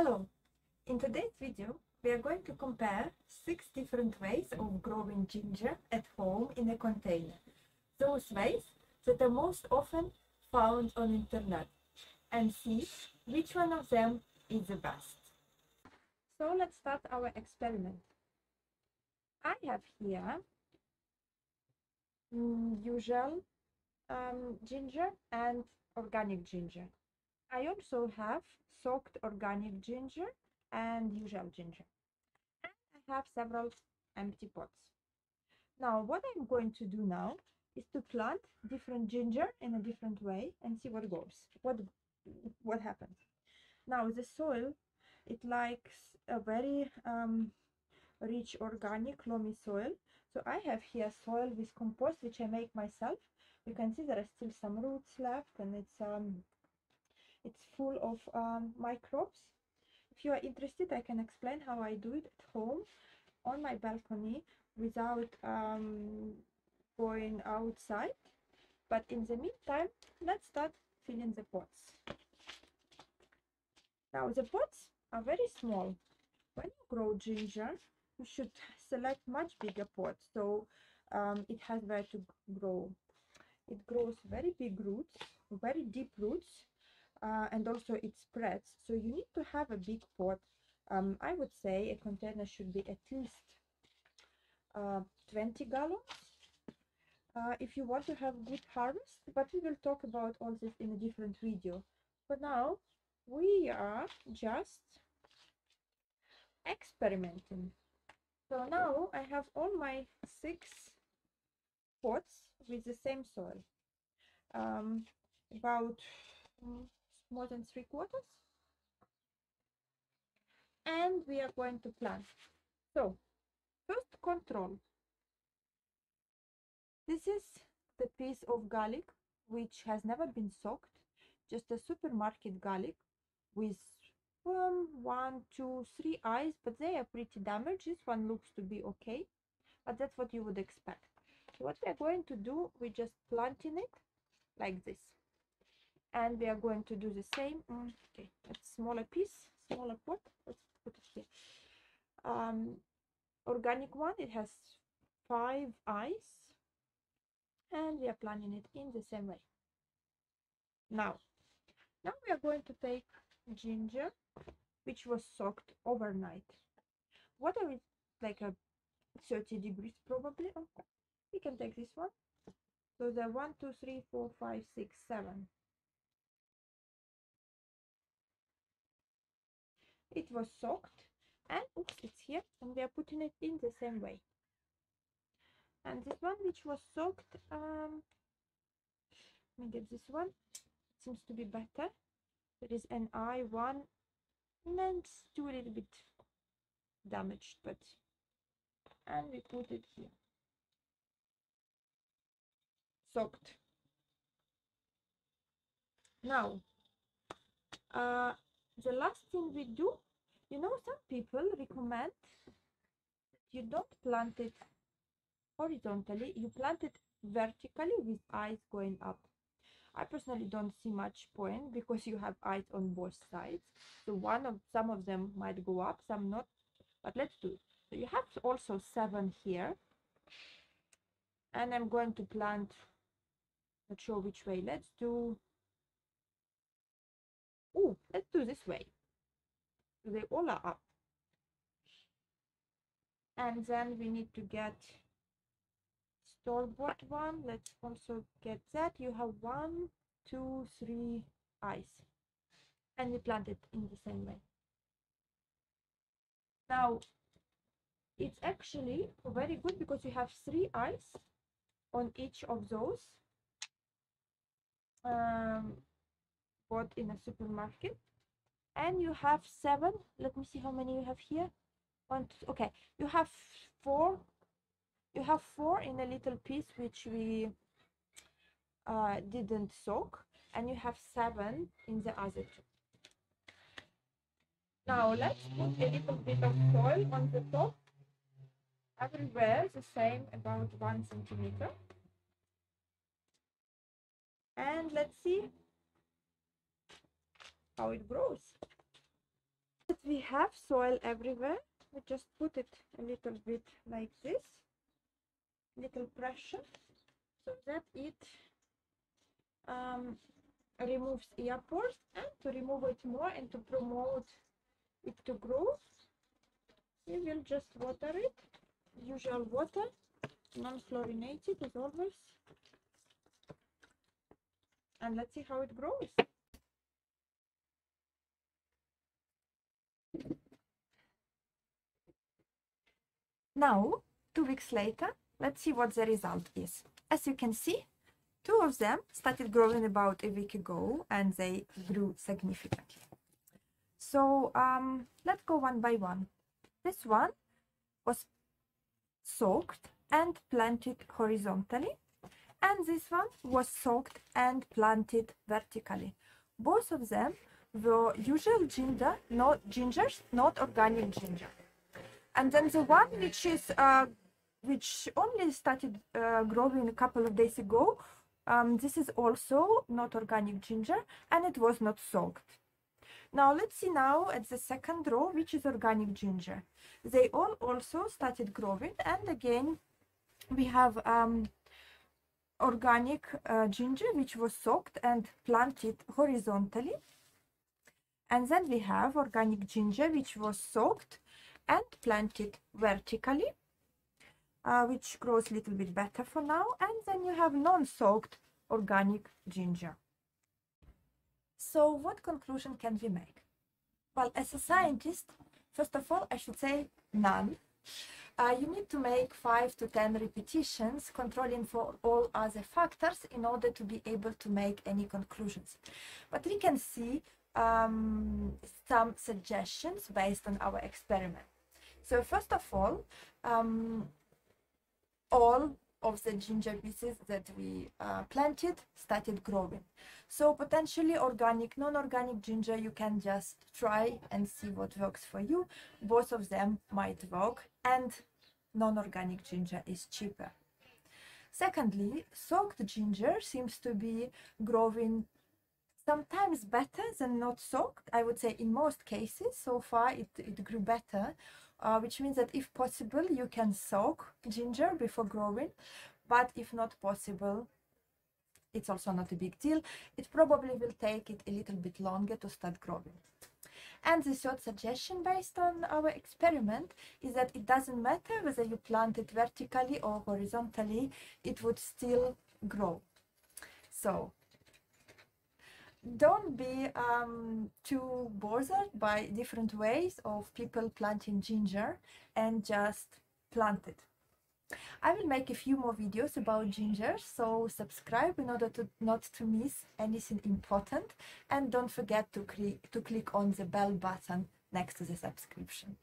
Hello! In today's video, we are going to compare six different ways of growing ginger at home in a container. Those ways that are most often found on internet and see which one of them is the best. So let's start our experiment. I have here mm, usual um, ginger and organic ginger. I also have soaked organic ginger and usual ginger. And I have several empty pots. Now what I'm going to do now is to plant different ginger in a different way and see what goes, what, what happens. Now the soil, it likes a very um, rich organic loamy soil. So I have here soil with compost which I make myself. You can see there are still some roots left and it's um, it's full of um, microbes. If you are interested i can explain how i do it at home on my balcony without um, going outside. But in the meantime let's start filling the pots. Now the pots are very small. When you grow ginger you should select much bigger pots. So um, it has where to grow. It grows very big roots very deep roots uh, and also it spreads. So you need to have a big pot. Um, I would say a container should be at least uh, 20 gallons uh, if you want to have good harvest but we will talk about all this in a different video. For now we are just experimenting. So now I have all my six pots with the same soil. Um, about more than three quarters. And we are going to plant so first control. This is the piece of garlic which has never been soaked. Just a supermarket garlic with um, one two three eyes but they are pretty damaged. This one looks to be okay but that's what you would expect. So what we are going to do we just planting it like this and we are going to do the same. Mm, okay that's smaller piece smaller pot. Let's put it here. Um organic one it has five eyes. And we are planting it in the same way. Now now we are going to take ginger which was soaked overnight. Water is like a 30 degrees probably? Okay we can take this one. So the one two three four five six seven it was soaked. And oops it's here. And we are putting it in the same way. And this one which was soaked um let me get this one. It seems to be better. There is an eye one. And two a little bit damaged but and we put it here. Soaked. Now uh the last thing we do you know some people recommend you don't plant it horizontally you plant it vertically with eyes going up. I personally don't see much point because you have eyes on both sides. So one of some of them might go up some not but let's do it. So you have also seven here. And i'm going to plant not sure which way. Let's do oh let's do this way. They all are up. And then we need to get store-bought one. Let's also get that. You have one two three eyes. And we plant it in the same way. Now it's actually very good because you have three eyes on each of those um, bought in a supermarket. And you have seven. Let me see how many you have here. One two, okay. You have four. You have four in a little piece which we uh, didn't soak. And you have seven in the other two. Now let's put a little bit of soil on the top. Everywhere the same about one centimeter. And let's see how it grows. but We have soil everywhere. We just put it a little bit like this little pressure so that it um, removes air pores. And to remove it more and to promote it to grow we will just water it. Usual water non-fluorinated as always. And let's see how it grows now two weeks later let's see what the result is. As you can see two of them started growing about a week ago and they grew significantly. So um, let's go one by one. This one was soaked and planted horizontally and this one was soaked and planted vertically. Both of them were usual ginger not gingers not organic ginger and then the one which is uh, which only started uh, growing a couple of days ago um, this is also not organic ginger and it was not soaked. Now let's see now at the second row which is organic ginger. They all also started growing and again we have um, organic uh, ginger which was soaked and planted horizontally. And then we have organic ginger which was soaked and plant it vertically uh, which grows a little bit better for now and then you have non-soaked organic ginger so what conclusion can we make well as a scientist first of all i should say none uh, you need to make 5 to 10 repetitions controlling for all other factors in order to be able to make any conclusions. But we can see um, some suggestions based on our experiment. So first of all, um, all of the ginger pieces that we uh, planted started growing. So potentially organic, non-organic ginger, you can just try and see what works for you. Both of them might work and non-organic ginger is cheaper. Secondly, soaked ginger seems to be growing sometimes better than not soaked. I would say in most cases, so far it, it grew better, uh, which means that if possible, you can soak ginger before growing, but if not possible, it's also not a big deal. It probably will take it a little bit longer to start growing. And the third suggestion based on our experiment is that it doesn't matter whether you plant it vertically or horizontally, it would still grow. So don't be um, too bothered by different ways of people planting ginger and just plant it. I will make a few more videos about ginger, so subscribe in order to not to miss anything important and don't forget to, to click on the bell button next to the subscription.